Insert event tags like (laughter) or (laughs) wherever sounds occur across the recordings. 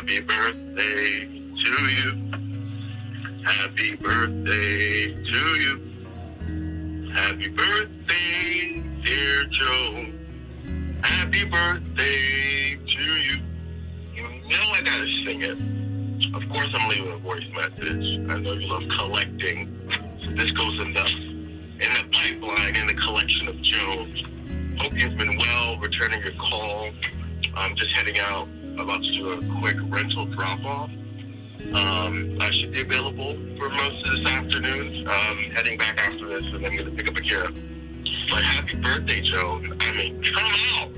Happy birthday to you. Happy birthday to you. Happy birthday, dear Joe. Happy birthday to you. You know I gotta sing it. Of course I'm leaving a voice message. I know you love collecting. So this goes in the in the pipeline in the collection of Joan's. Hope you've been well, returning your call. I'm just heading out, about to do a quick rental drop off. Um, I should be available for most of this afternoon. Um, heading back after this, and I'm going to pick up Akira. But happy birthday, Joe. I mean, come out.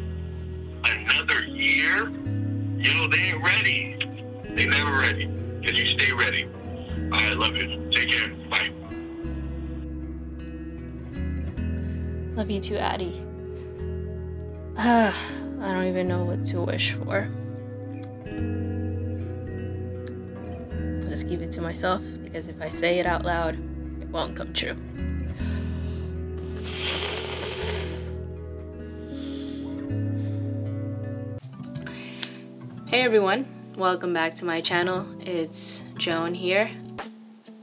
Another year? Yo, they ain't ready. They never ready. Because you stay ready. I love you. Take care. Bye. Love you too, Addie. (sighs) I don't even know what to wish for. Just keep it to myself because if I say it out loud, it won't come true. Hey everyone, welcome back to my channel. It's Joan here.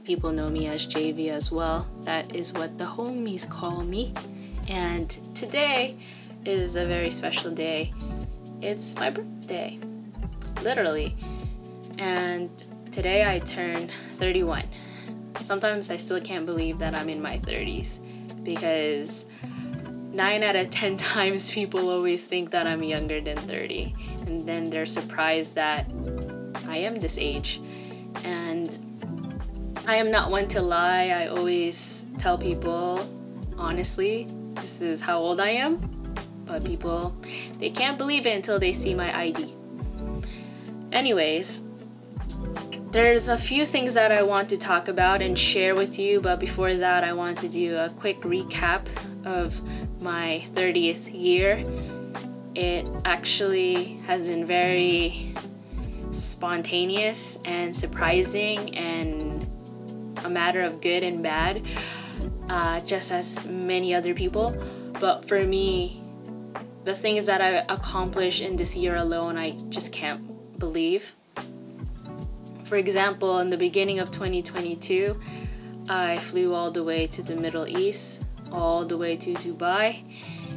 People know me as JV as well. That is what the homies call me. And today is a very special day. It's my birthday, literally. And today I turn 31. Sometimes I still can't believe that I'm in my 30s because 9 out of 10 (laughs) times people always think that I'm younger than 30 and then they're surprised that I am this age. And I am not one to lie. I always tell people honestly, this is how old I am. But people, they can't believe it until they see my ID. Anyways, there's a few things that I want to talk about and share with you, but before that, I want to do a quick recap of my 30th year. It actually has been very spontaneous and surprising and a matter of good and bad, uh, just as many other people. But for me, the things that I accomplished in this year alone, I just can't believe. For example, in the beginning of 2022, I flew all the way to the Middle East, all the way to Dubai,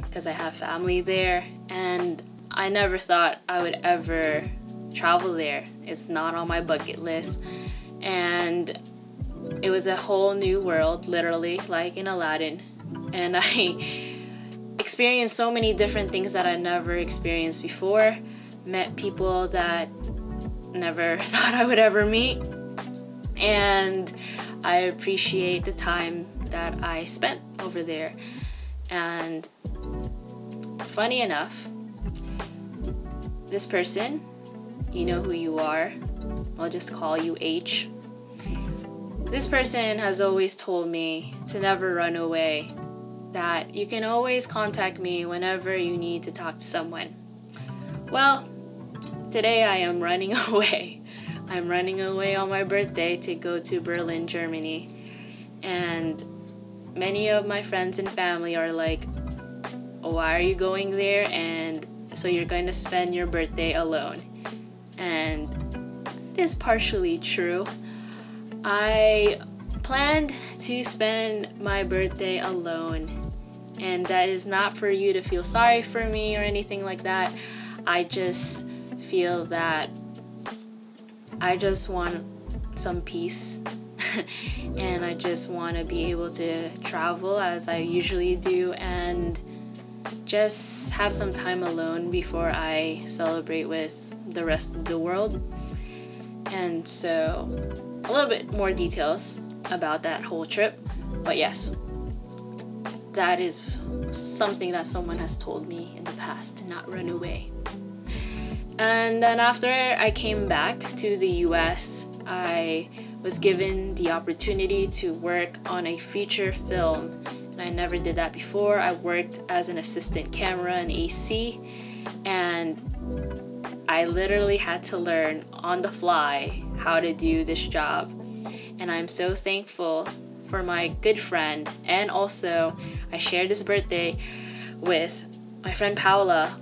because I have family there, and I never thought I would ever travel there. It's not on my bucket list, and it was a whole new world, literally, like in Aladdin, and (laughs) I experienced so many different things that I never experienced before, met people that never (laughs) thought I would ever meet, and I appreciate the time that I spent over there. And funny enough, this person, you know who you are, I'll just call you H. This person has always told me to never run away that you can always contact me whenever you need to talk to someone. Well, today I am running (laughs) away. I'm running away on my birthday to go to Berlin, Germany. And many of my friends and family are like, why are you going there? And so you're going to spend your birthday alone. And it is partially true. I planned to spend my birthday alone and that is not for you to feel sorry for me or anything like that. I just feel that I just want some peace (laughs) and I just want to be able to travel as I usually do and just have some time alone before I celebrate with the rest of the world. And so, a little bit more details about that whole trip. But yes, that is something that someone has told me in the past to not run away. And then after I came back to the US, I was given the opportunity to work on a feature film. And I never did that before. I worked as an assistant camera and AC, and I literally had to learn on the fly how to do this job. And I'm so thankful for my good friend. And also, I shared this birthday with my friend Paula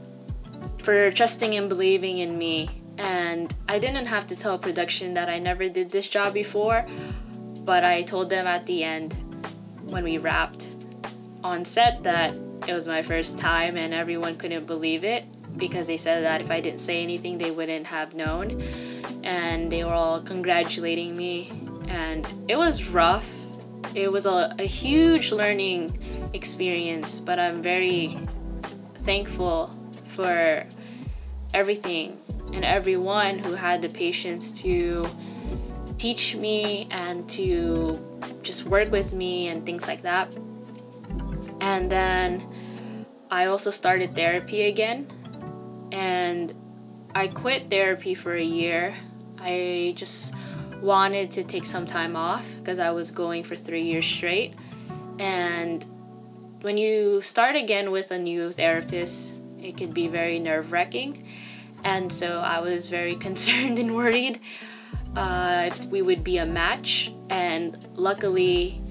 for trusting and believing in me And I didn't have to tell production that I never did this job before, but I told them at the end when we wrapped on set that it was my first time and everyone couldn't believe it because they said that if I didn't say anything, they wouldn't have known. And they were all congratulating me. And it was rough. It was a, a huge learning experience, but I'm very thankful for everything and everyone who had the patience to teach me and to just work with me and things like that. And then I also started therapy again. And I quit therapy for a year. I just wanted to take some time off because I was going for three years straight. And when you start again with a new therapist, it could be very nerve wracking. And so I was very (laughs) concerned and worried uh, if we would be a match. And luckily,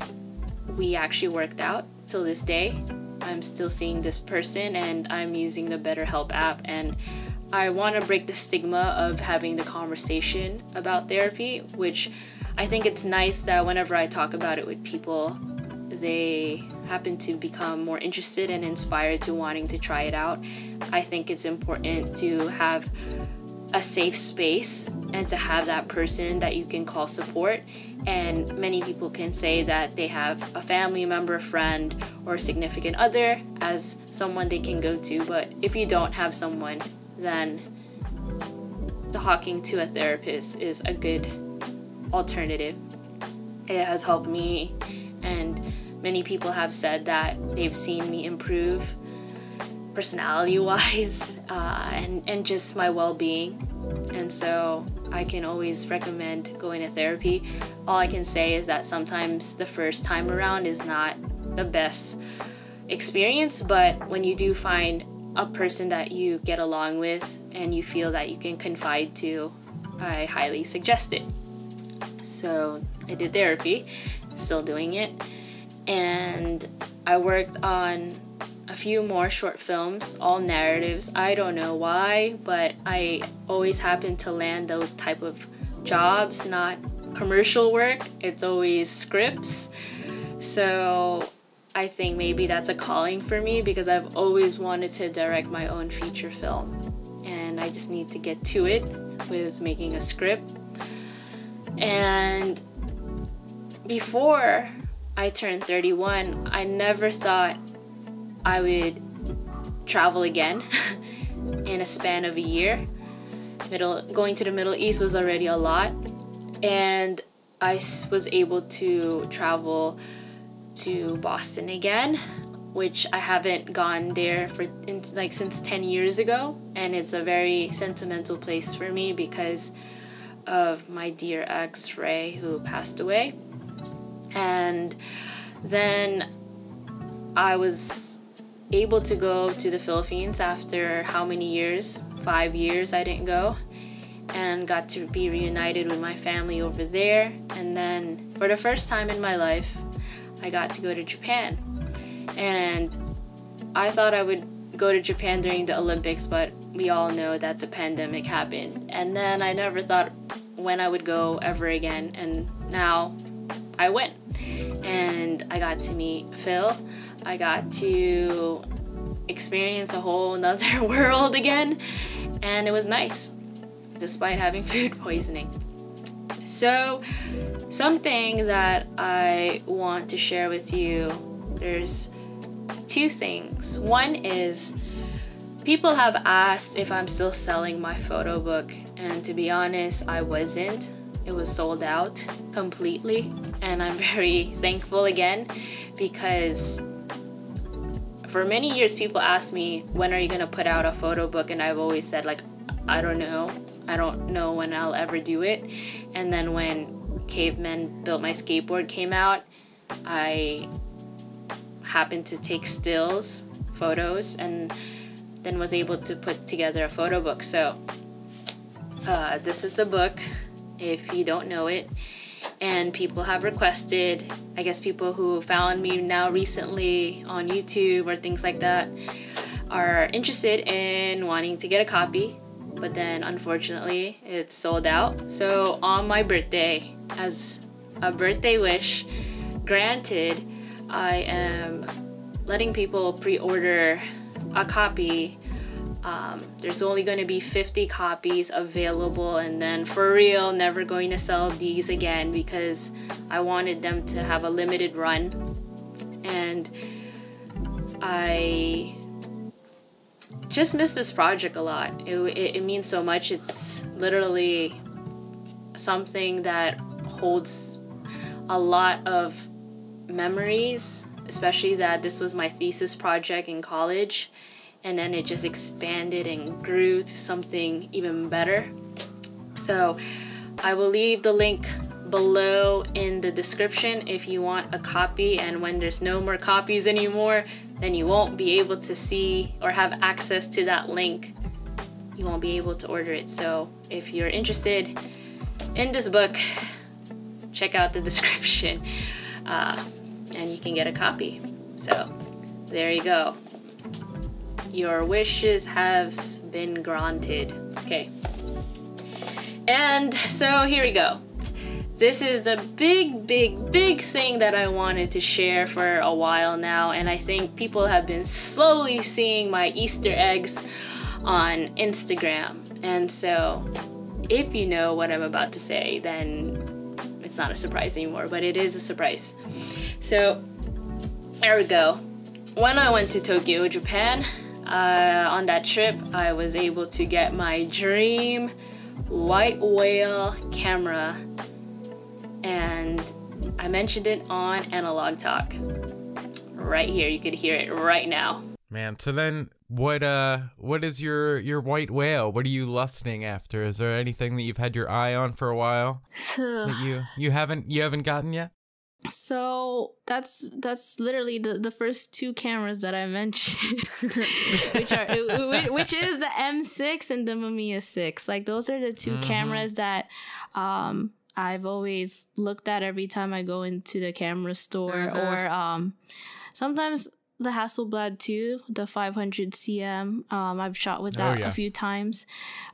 we actually worked out till this day. I'm still seeing this person and I'm using the BetterHelp app. And I want to break the stigma of having the conversation about therapy, which I think it's nice that whenever I talk about it with people, they happen to become more interested and inspired to wanting to try it out. I think it's important to have a safe space and to have that person that you can call support. And many people can say that they have a family member, friend, or significant other as someone they can go to. But if you don't have someone, then talking to a therapist is a good alternative. It has helped me, and many people have said that they've seen me improve personality wise (laughs) uh, and, and just my well being. And so I can always recommend going to therapy. All I can say is that sometimes the first time around is not the best experience, but when you do find a person that you get along with and you feel that you can confide to, I highly suggest it. So I did therapy, still doing it, and I worked on a few more short films, all narratives. I don't know why, but I always happen to land those type of jobs, not commercial work. It's always scripts. So I think maybe that's a calling for me because I've always wanted to direct my own feature film. And I just need to get to it with making a script. And before I turned 31, I never thought I would travel again (laughs) in a span of a year. Middle going to the Middle East was already a lot, and I was able to travel to Boston again, which I haven't gone there for in, like since 10 years ago, and it's a very sentimental place for me because of my dear ex Ray who passed away. And then I was able to go to the Philippines after how many years? Five years I didn't go. And got to be reunited with my family over there. And then, for the first time in my life, I got to go to Japan. And I thought I would go to Japan during the Olympics, but we all know that the pandemic happened. And then I never thought when I would go ever again. And now I went. And I got to meet Phil. I got to experience a whole nother (laughs) world again, and it was nice, despite having food poisoning. So, something that I want to share with you there's two things. One is people have asked if I'm still selling my photo book, and to be honest, I wasn't. It was sold out completely, and I'm very thankful again because for many years people ask me when are you going to put out a photo book? And i've always said like i don't know. I don't know when i'll ever do it. And then when cavemen built my skateboard came out i happened to take stills photos and then was able to put together a photo book. So uh, this is the book if you don't know it and people have requested i guess people who found me now recently on youtube or things like that are interested in wanting to get a copy but then unfortunately it's sold out. So on my birthday, as a birthday wish granted, I am letting people pre-order a copy um, there's only going to be 50 copies available and then for real never going to sell these again because I wanted them to have a limited run. And I just miss this project a lot. It, it, it means so much. It's literally something that holds a lot of memories especially that this was my thesis project in college and then it just expanded and grew to something even better. So I will leave the link below in the description if you want a copy and when there's no more copies anymore then you won't be able to see or have access to that link. You won't be able to order it. So if you're interested in this book check out the (laughs) description uh, and you can get a copy. So there you go your wishes have been granted. Okay. And so here we go. This is the big, big, big thing that I wanted to share for a while now, and I think people have been slowly seeing my Easter eggs on Instagram. And so, if you know what I'm about to say, then it's not a surprise anymore, but it is a surprise. So, there we go. When I went to Tokyo, Japan, uh, on that trip, I was able to get my dream white whale camera, and I mentioned it on Analog Talk. Right here, you could hear it right now. Man, so then what uh what is your your white whale? What are you lusting after? Is there anything that you've had your eye on for a while (sighs) that you you haven't you haven't gotten yet? So that's that's literally the, the first two cameras that I mentioned, (laughs) which are which is the M6 and the Mamiya 6. Like those are the 2 mm-hmm. cameras that um I've always looked at every time I go into the camera store uh-huh. or um sometimes the Hasselblad 2, the 500 cm. Um, I've shot with oh, that oh, yeah. a few times,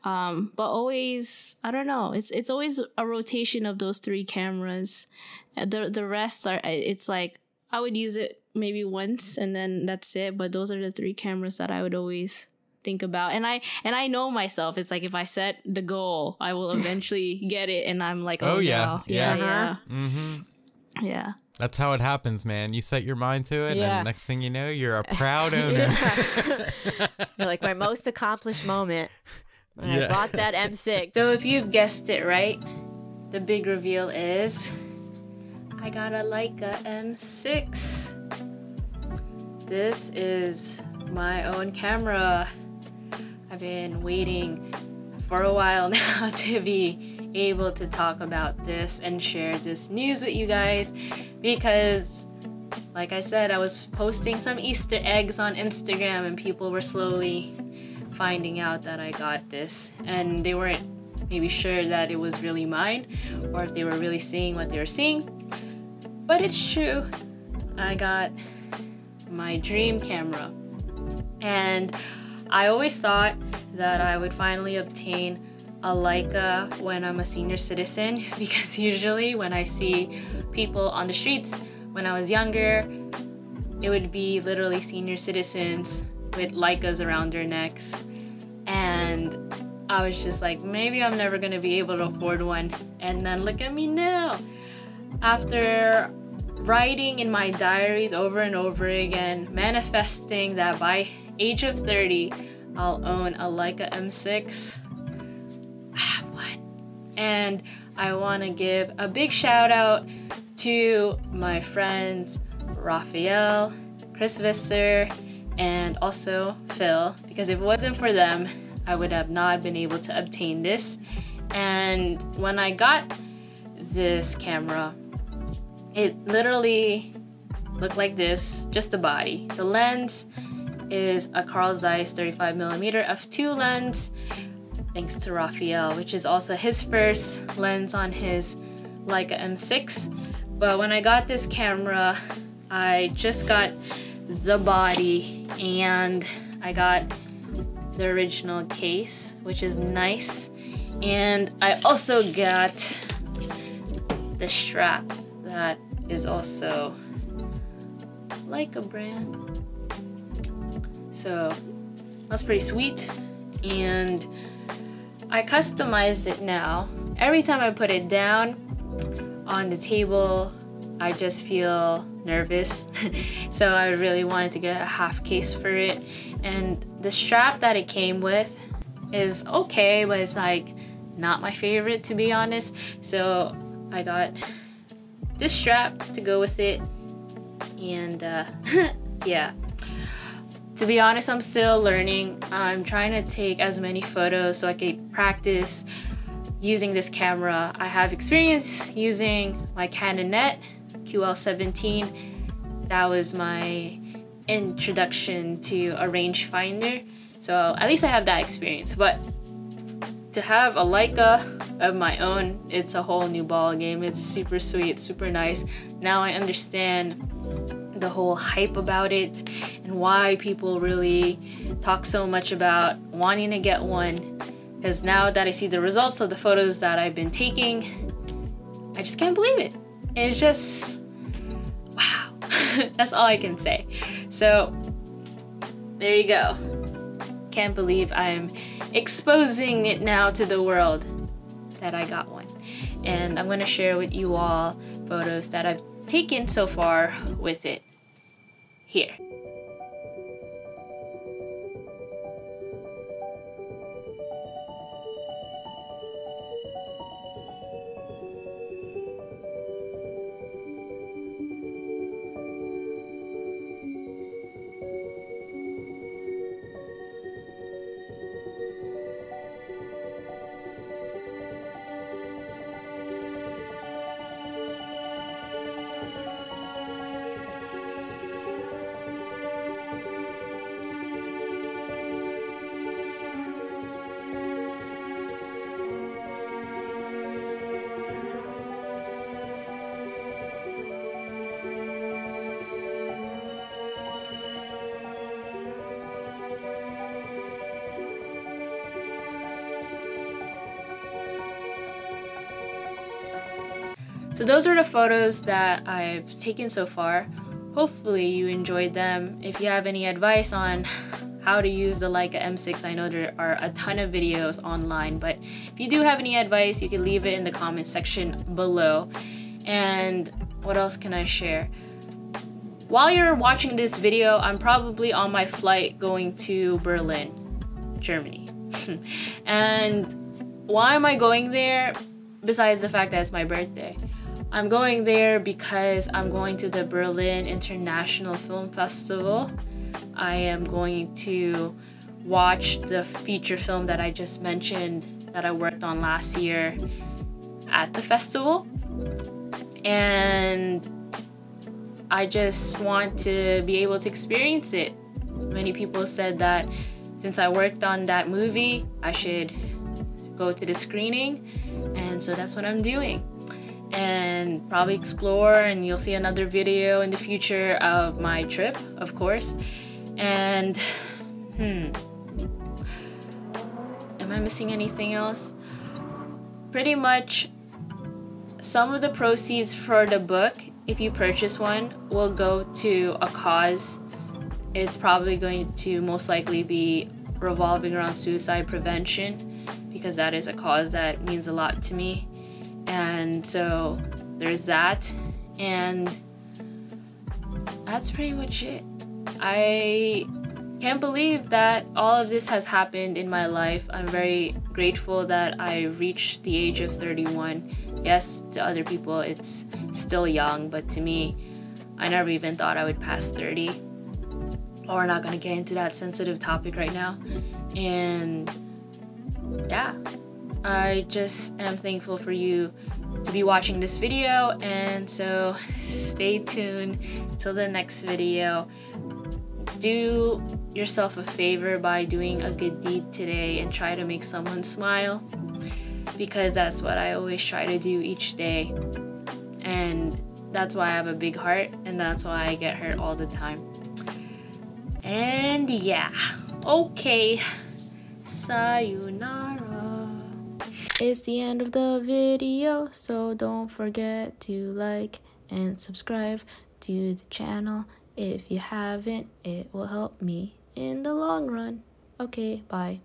um, but always I don't know. It's it's always a rotation of those three cameras, the the rest are it's like I would use it maybe once and then that's it. But those are the three cameras that I would always think about and i and i know myself it's like if i set the goal i will (laughs) eventually get it and i'm like oh, oh yeah. No. yeah yeah yeah mm-hmm. yeah that's how it happens man you set your mind to it yeah. and next thing you know you're a (laughs) proud owner (laughs) you're like my most accomplished moment yeah. i bought that m6 so if you've guessed it right the big reveal is I got a Leica M6. This is my own camera. I've been waiting for a while (laughs) now to be able to talk about this and share this news with you guys because like I said, I was posting some Easter eggs on Instagram and people were slowly finding out that I got this and they weren't maybe sure that it was really mine or if they were really seeing what they were seeing. But it's true. I got my dream camera. And I always thought that I would finally obtain a Leica when I'm a senior citizen (laughs) because usually when I see people on the streets when I was younger, it would be literally senior citizens with Leicas around their necks. And I was just like, maybe I'm never gonna be able to afford one. And then look at me now after writing in my diaries over and over again, manifesting that by age of 30, I'll own a Leica M6. I ah, have one. And I want to give a big shout out to my friends Raphael, Chris Visser, and also Phil, because if it wasn't for them, I would have not been able to obtain this. And when I got this camera, it literally looked like this, just the body. The lens is a Carl Zeiss 35mm f2 lens, thanks to Raphael, which is also his first lens on his Leica M6. But when I got this camera, I just got the body and I got the original case, which is nice. And I also got the strap that is also like a brand. So that's pretty sweet. And I customized it now. Every time I put it down on the table, I just feel nervous. (laughs) so I really wanted to get a half case for it. And the strap that it came with is okay, but it's like not my favorite to be honest. So I got this strap to go with it. And uh, (laughs) yeah. To be honest, I'm still learning. I'm trying to take as many photos so I can practice using this camera. I have experience using my Canonet QL17. That was my introduction to a rangefinder. So at least I have that experience. But to have a Leica of my own, it's a whole new ball game. It's super sweet, super nice. Now I understand the whole hype about it and why people really talk so much about wanting to get one. Because now that I see the results of the photos that I've been taking, I just can't believe it. It's just, wow. (laughs) That's all I can say. So, there you go. Can't believe I'm exposing it now to the world that I got one. And I'm gonna share with you all photos that I've taken so far with it here. So those are the photos that I've taken so far. Hopefully you enjoyed them. If you have any advice on how to use the Leica M6, I know there are a ton of videos online, but if you do have any advice, you can leave it in the comment section below. And what else can I share? While you're watching this video, I'm probably on my flight going to Berlin, Germany. (laughs) and why am I going there? Besides the fact that it's my birthday. I'm going there because I'm going to the Berlin International Film Festival. I am going to watch the feature film that I just mentioned that I worked on last year at the festival. And I just want to be able to experience it. Many people said that since I worked on that movie, I should go to the screening. And so that's what I'm doing and probably explore and you'll see another video in the future of my trip of course. And hmm. Am I missing anything else? Pretty much some of the proceeds for the book if you purchase one will go to a cause. It's probably going to most likely be revolving around suicide prevention because that is a cause that means a lot to me and so there's that. And that's pretty much it. I can't believe that all of this has happened in my life. I'm very grateful that I reached the age of 31. Yes, to other people it's still young, but to me, I never even thought I would pass 30. Or we're not gonna get into that sensitive topic right now. And yeah, I just am thankful for you to be watching this video and so stay tuned till the next video. Do yourself a favor by doing a good deed today and try to make someone smile because that's what I always try to do each day. And that's why I have a big heart and that's why I get hurt all the time. And yeah, okay. Sayonara. It's the end of the video, so don't forget to like and subscribe to the channel. If you haven't, it will help me in the long run. Okay, bye.